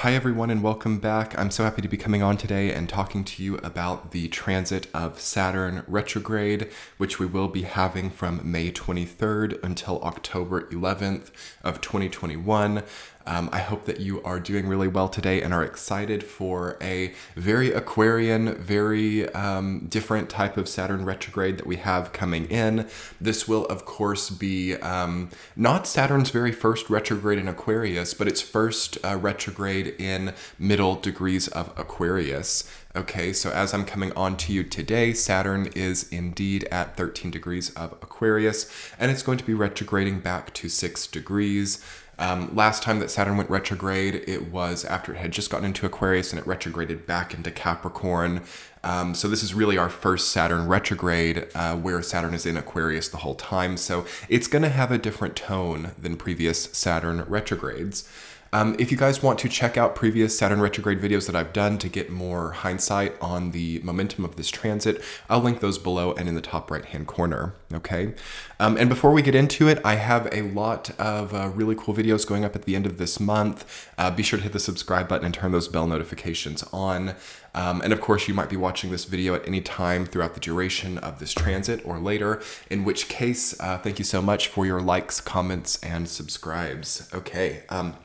Hi, everyone, and welcome back. I'm so happy to be coming on today and talking to you about the transit of Saturn retrograde, which we will be having from May 23rd until October 11th of 2021. Um, I hope that you are doing really well today and are excited for a very Aquarian, very um, different type of Saturn retrograde that we have coming in. This will, of course, be um, not Saturn's very first retrograde in Aquarius, but its first uh, retrograde in middle degrees of Aquarius. Okay, so as I'm coming on to you today, Saturn is indeed at 13 degrees of Aquarius, and it's going to be retrograding back to 6 degrees. Um, last time that Saturn went retrograde, it was after it had just gotten into Aquarius and it retrograded back into Capricorn. Um, so this is really our first Saturn retrograde uh, where Saturn is in Aquarius the whole time. So it's going to have a different tone than previous Saturn retrogrades. Um, if you guys want to check out previous Saturn retrograde videos that I've done to get more hindsight on the momentum of this transit, I'll link those below and in the top right hand corner. Okay. Um, and before we get into it, I have a lot of uh, really cool videos going up at the end of this month. Uh, be sure to hit the subscribe button and turn those bell notifications on. Um, and of course, you might be watching this video at any time throughout the duration of this transit or later, in which case, uh, thank you so much for your likes, comments, and subscribes. Okay. Um,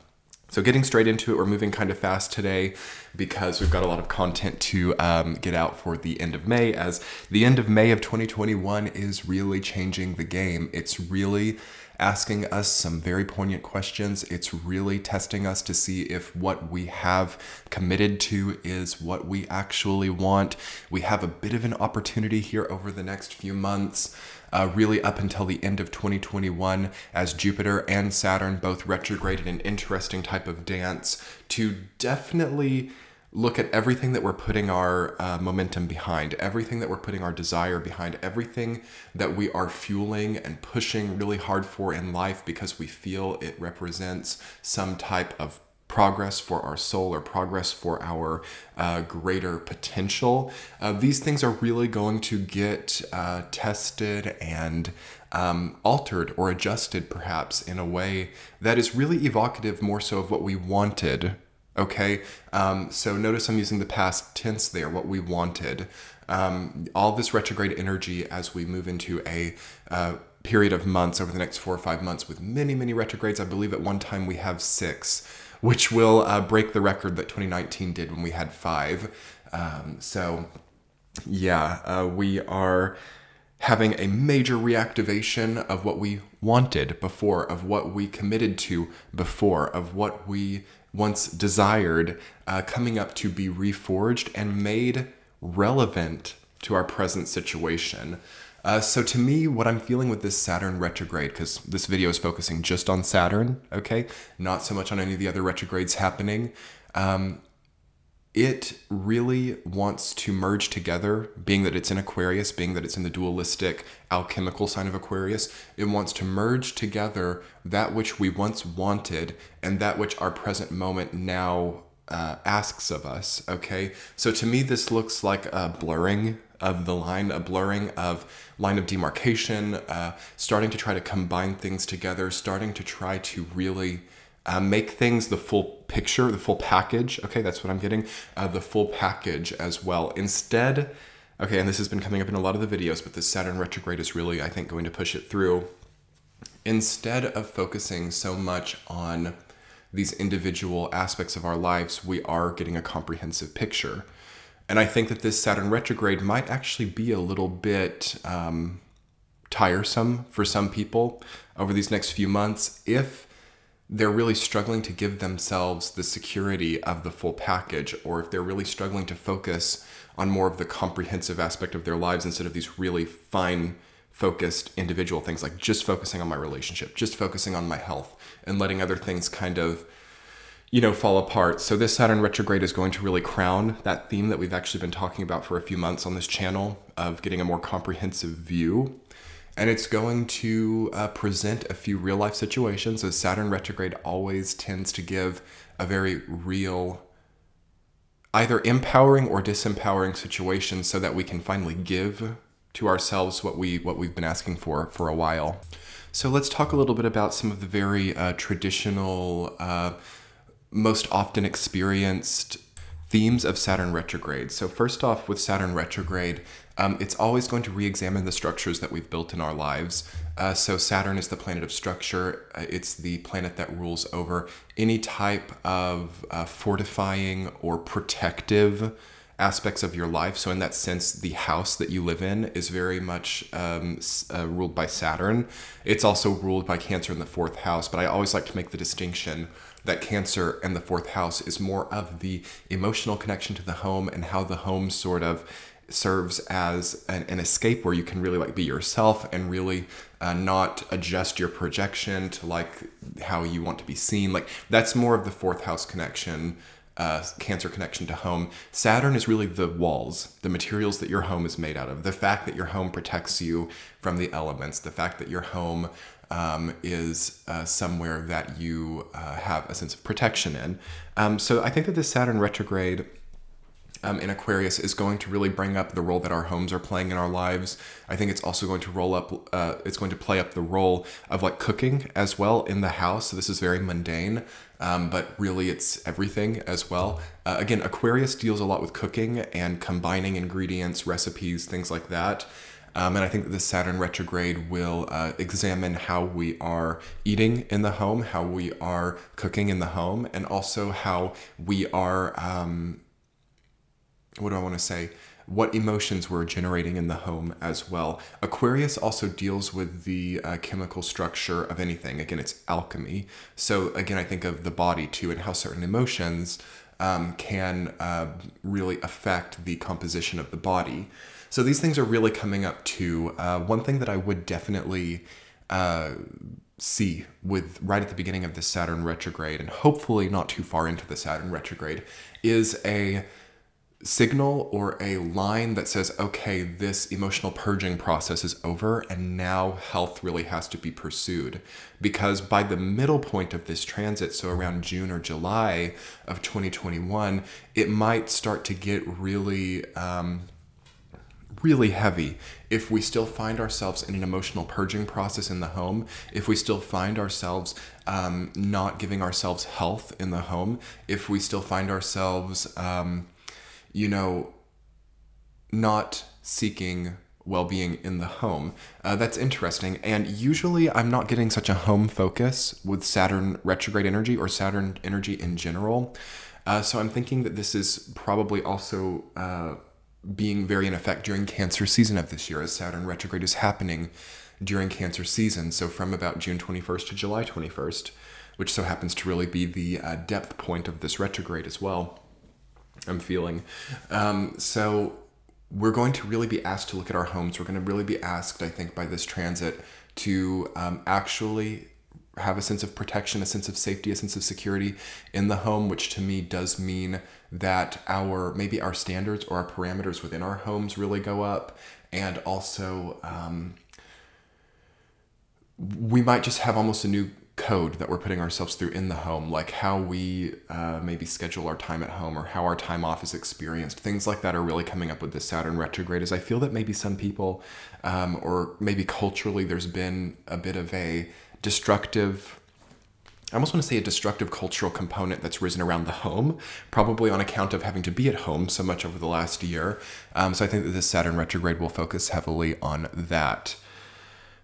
so getting straight into it, we're moving kind of fast today because we've got a lot of content to um, get out for the end of May as the end of May of 2021 is really changing the game. It's really asking us some very poignant questions. It's really testing us to see if what we have committed to is what we actually want. We have a bit of an opportunity here over the next few months uh, really up until the end of 2021 as Jupiter and Saturn both retrograde in an interesting type of dance to definitely look at everything that we're putting our uh, momentum behind, everything that we're putting our desire behind, everything that we are fueling and pushing really hard for in life because we feel it represents some type of progress for our soul or progress for our uh, greater potential. Uh, these things are really going to get uh, tested and um, altered or adjusted perhaps in a way that is really evocative more so of what we wanted. Okay, um, so notice I'm using the past tense there, what we wanted. Um, all this retrograde energy as we move into a uh, period of months over the next four or five months with many, many retrogrades. I believe at one time we have six which will uh, break the record that 2019 did when we had five. Um, so, yeah, uh, we are having a major reactivation of what we wanted before, of what we committed to before, of what we once desired, uh, coming up to be reforged and made relevant to our present situation. Uh, so to me, what I'm feeling with this Saturn retrograde, because this video is focusing just on Saturn, okay, not so much on any of the other retrogrades happening, um, it really wants to merge together, being that it's in Aquarius, being that it's in the dualistic alchemical sign of Aquarius, it wants to merge together that which we once wanted and that which our present moment now uh, asks of us, okay? So to me, this looks like a blurring of the line, a blurring of line of demarcation, uh, starting to try to combine things together, starting to try to really uh, make things the full picture, the full package. Okay, that's what I'm getting. Uh, the full package as well. Instead, okay, and this has been coming up in a lot of the videos, but the Saturn retrograde is really, I think, going to push it through. Instead of focusing so much on these individual aspects of our lives, we are getting a comprehensive picture. And I think that this Saturn retrograde might actually be a little bit um, tiresome for some people over these next few months if they're really struggling to give themselves the security of the full package, or if they're really struggling to focus on more of the comprehensive aspect of their lives instead of these really fine focused individual things like just focusing on my relationship, just focusing on my health, and letting other things kind of you know, fall apart. So this Saturn retrograde is going to really crown that theme that we've actually been talking about for a few months on this channel of getting a more comprehensive view. And it's going to uh, present a few real life situations as Saturn retrograde always tends to give a very real, either empowering or disempowering situation so that we can finally give to ourselves what we what we've been asking for for a while. So let's talk a little bit about some of the very uh, traditional uh, most often experienced themes of Saturn retrograde. So, first off, with Saturn retrograde, um, it's always going to re examine the structures that we've built in our lives. Uh, so, Saturn is the planet of structure, uh, it's the planet that rules over any type of uh, fortifying or protective aspects of your life. So, in that sense, the house that you live in is very much um, uh, ruled by Saturn. It's also ruled by Cancer in the fourth house, but I always like to make the distinction that Cancer and the fourth house is more of the emotional connection to the home and how the home sort of serves as an, an escape where you can really like be yourself and really uh, not adjust your projection to like how you want to be seen. Like that's more of the fourth house connection uh, Cancer connection to home. Saturn is really the walls, the materials that your home is made out of, the fact that your home protects you from the elements, the fact that your home um, is uh, somewhere that you uh, have a sense of protection in. Um, so I think that this Saturn retrograde um, in Aquarius is going to really bring up the role that our homes are playing in our lives. I think it's also going to roll up, uh, it's going to play up the role of like cooking as well in the house. So this is very mundane, um, but really it's everything as well. Uh, again, Aquarius deals a lot with cooking and combining ingredients, recipes, things like that. Um, and I think that the Saturn retrograde will uh, examine how we are eating in the home, how we are cooking in the home, and also how we are um, what do I want to say? What emotions we're generating in the home as well. Aquarius also deals with the uh, chemical structure of anything. Again, it's alchemy. So, again, I think of the body too and how certain emotions um, can uh, really affect the composition of the body. So, these things are really coming up to uh, one thing that I would definitely uh, see with right at the beginning of the Saturn retrograde, and hopefully not too far into the Saturn retrograde, is a signal or a line that says, okay, this emotional purging process is over and now health really has to be pursued. Because by the middle point of this transit, so around June or July of 2021, it might start to get really. Um, really heavy if we still find ourselves in an emotional purging process in the home, if we still find ourselves um, not giving ourselves health in the home, if we still find ourselves um, you know, not seeking well being in the home. Uh, that's interesting. And usually I'm not getting such a home focus with Saturn retrograde energy or Saturn energy in general. Uh, so I'm thinking that this is probably also uh, being very in effect during Cancer season of this year, as Saturn retrograde is happening during Cancer season. So from about June 21st to July 21st, which so happens to really be the uh, depth point of this retrograde as well. I'm feeling. Um, so we're going to really be asked to look at our homes. We're going to really be asked, I think, by this transit to um, actually have a sense of protection, a sense of safety, a sense of security in the home, which to me does mean that our maybe our standards or our parameters within our homes really go up, and also um, we might just have almost a new code that we're putting ourselves through in the home, like how we uh, maybe schedule our time at home or how our time off is experienced. Things like that are really coming up with this Saturn retrograde. As I feel that maybe some people, um, or maybe culturally, there's been a bit of a destructive. I almost want to say a destructive cultural component that's risen around the home, probably on account of having to be at home so much over the last year. Um, so I think that this Saturn retrograde will focus heavily on that.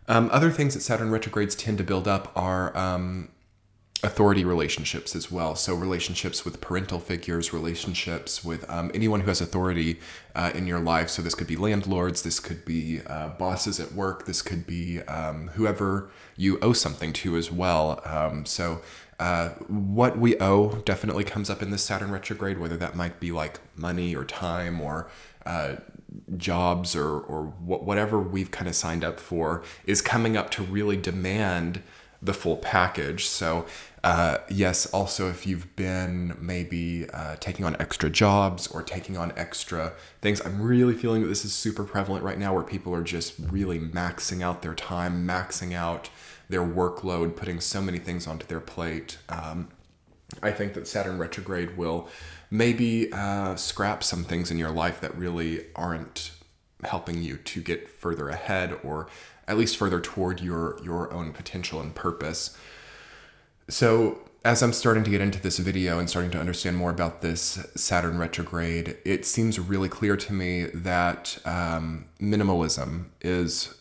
Um, other things that Saturn retrogrades tend to build up are um, authority relationships as well. So, relationships with parental figures, relationships with um, anyone who has authority uh, in your life. So, this could be landlords, this could be uh, bosses at work, this could be um, whoever you owe something to as well. Um, so, uh, what we owe definitely comes up in this Saturn retrograde, whether that might be like money or time or uh, jobs or or whatever we've kind of signed up for is coming up to really demand the full package. So uh, yes, also if you've been maybe uh, taking on extra jobs or taking on extra things, I'm really feeling that this is super prevalent right now where people are just really maxing out their time, maxing out their workload, putting so many things onto their plate. Um, I think that Saturn retrograde will maybe uh, scrap some things in your life that really aren't helping you to get further ahead or at least further toward your your own potential and purpose. So as I'm starting to get into this video and starting to understand more about this Saturn retrograde, it seems really clear to me that um, minimalism is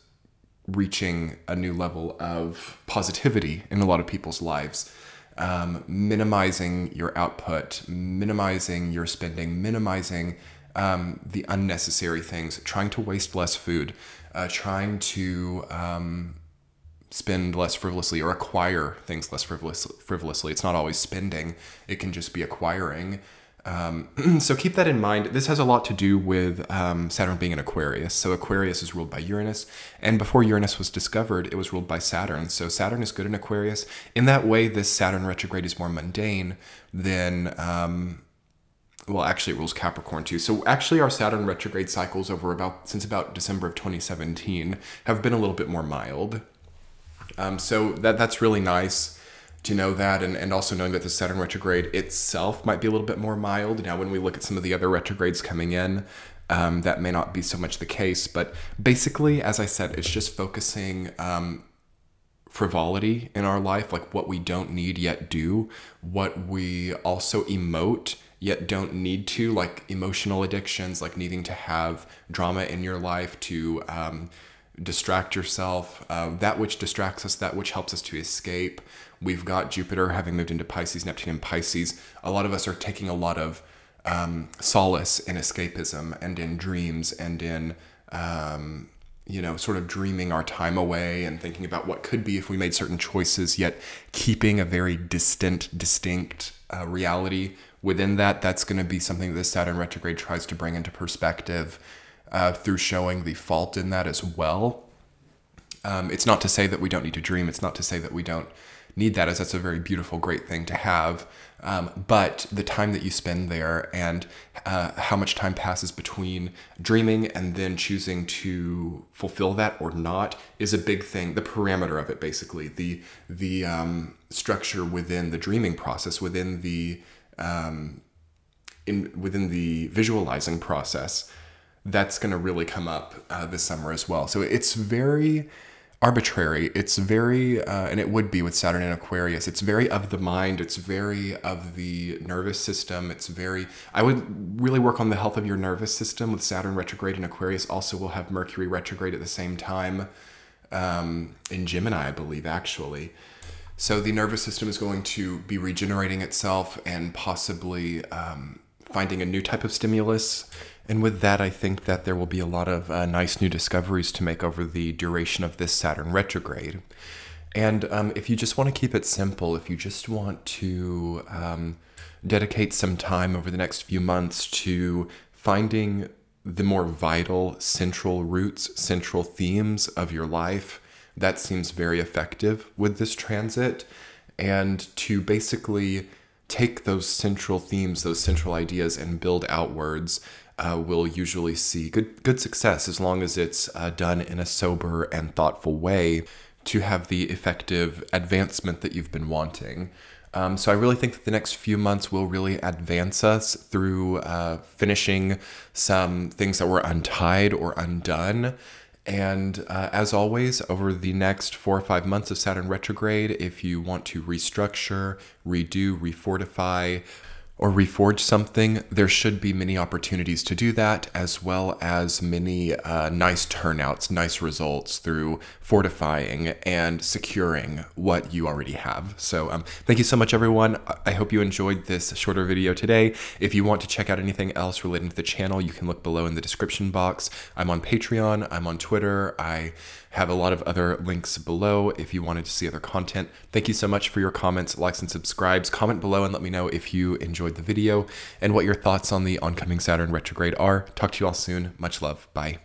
reaching a new level of positivity in a lot of people's lives. Um, minimizing your output, minimizing your spending, minimizing um, the unnecessary things, trying to waste less food, uh, trying to um, spend less frivolously or acquire things less frivolous, frivolously. It's not always spending, it can just be acquiring. Um, so keep that in mind. This has a lot to do with um, Saturn being an Aquarius. So Aquarius is ruled by Uranus, and before Uranus was discovered, it was ruled by Saturn. So Saturn is good in Aquarius. In that way, this Saturn retrograde is more mundane than. Um, well, actually, it rules Capricorn too. So actually, our Saturn retrograde cycles over about since about December of 2017 have been a little bit more mild. Um, so that that's really nice to know that and, and also knowing that the Saturn retrograde itself might be a little bit more mild. Now, when we look at some of the other retrogrades coming in, um, that may not be so much the case. But basically, as I said, it's just focusing um, frivolity in our life, like what we don't need yet do, what we also emote yet don't need to, like emotional addictions, like needing to have drama in your life to. Um, distract yourself, uh, that which distracts us, that which helps us to escape. We've got Jupiter having moved into Pisces, Neptune in Pisces. A lot of us are taking a lot of um, solace in escapism and in dreams and in, um, you know, sort of dreaming our time away and thinking about what could be if we made certain choices, yet keeping a very distant, distinct uh, reality within that. That's going to be something that Saturn retrograde tries to bring into perspective uh, through showing the fault in that as well. Um, it's not to say that we don't need to dream. It's not to say that we don't need that, as that's a very beautiful, great thing to have. Um, but the time that you spend there and uh, how much time passes between dreaming and then choosing to fulfill that or not is a big thing. The parameter of it, basically, the the um, structure within the dreaming process, within the um, in within the visualizing process that's going to really come up uh, this summer as well. So it's very arbitrary. It's very, uh, and it would be with Saturn in Aquarius. It's very of the mind. It's very of the nervous system. It's very, I would really work on the health of your nervous system with Saturn retrograde in Aquarius. Also, we'll have Mercury retrograde at the same time um, in Gemini, I believe, actually. So the nervous system is going to be regenerating itself and possibly um, finding a new type of stimulus and with that, I think that there will be a lot of uh, nice new discoveries to make over the duration of this Saturn retrograde. And um, if you just want to keep it simple, if you just want to um, dedicate some time over the next few months to finding the more vital central roots, central themes of your life, that seems very effective with this transit. And to basically take those central themes, those central ideas, and build outwards uh, will usually see good good success as long as it's uh, done in a sober and thoughtful way to have the effective advancement that you've been wanting. Um, so I really think that the next few months will really advance us through uh, finishing some things that were untied or undone. And uh, as always, over the next four or five months of Saturn retrograde, if you want to restructure, redo, refortify, or reforge something, there should be many opportunities to do that, as well as many uh, nice turnouts, nice results through fortifying and securing what you already have. So, um, thank you so much, everyone. I hope you enjoyed this shorter video today. If you want to check out anything else relating to the channel, you can look below in the description box. I'm on Patreon, I'm on Twitter, I have a lot of other links below if you wanted to see other content. Thank you so much for your comments, likes, and subscribes. Comment below and let me know if you enjoyed the video and what your thoughts on the oncoming Saturn retrograde are. Talk to you all soon. Much love. Bye.